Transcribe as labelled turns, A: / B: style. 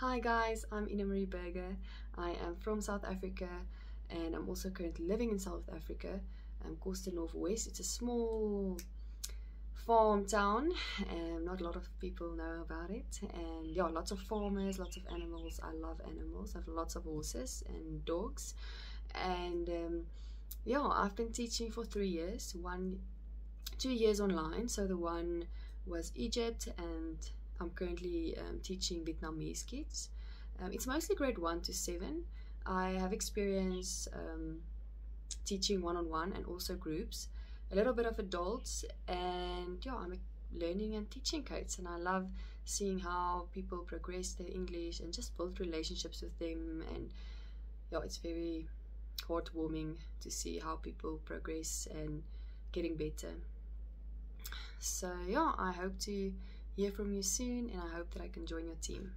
A: Hi guys, I'm Ina Marie Berger. I am from South Africa and I'm also currently living in South Africa, um, Koster Northwest. It's a small farm town and not a lot of people know about it. And yeah lots of farmers lots of animals. I love animals. I have lots of horses and dogs. And um, yeah i've been teaching for three years. One two years online. So the one was egypt and I'm currently um, teaching Vietnamese kids. Um, it's mostly grade 1 to 7. I have experience um, teaching one on one and also groups, a little bit of adults, and yeah, I'm a learning and teaching coach, and I love seeing how people progress their English and just build relationships with them. And yeah, it's very heartwarming to see how people progress and getting better. So, yeah, I hope to hear from you soon, and I hope that I can join your team.